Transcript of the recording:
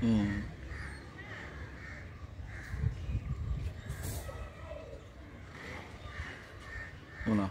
嗯。不能